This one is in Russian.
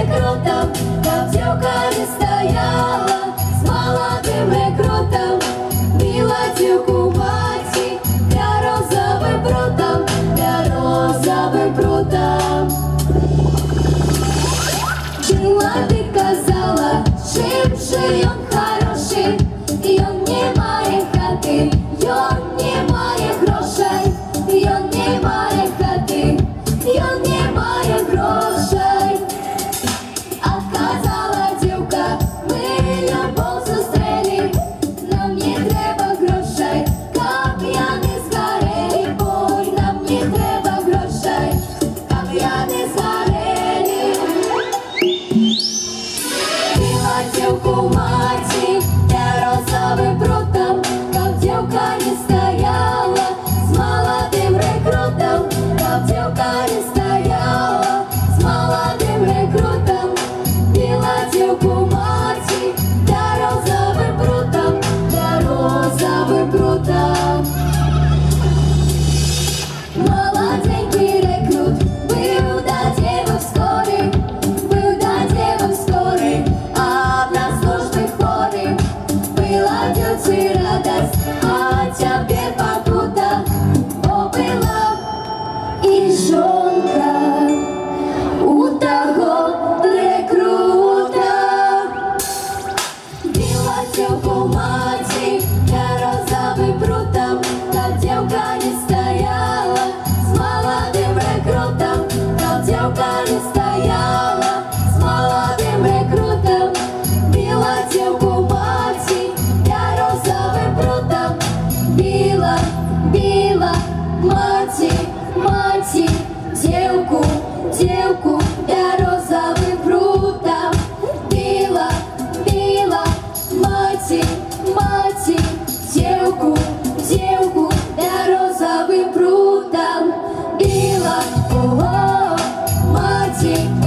рекрутом, Кавтюками стояла с молодым рекрутом, Милотюку мати для розовым прутом, для розовым прутом. Была ты казала, чем же он хороший, и он не céu com mais ночи а тебе погода побила и жонка у того рекрута. Біла цього маті, я see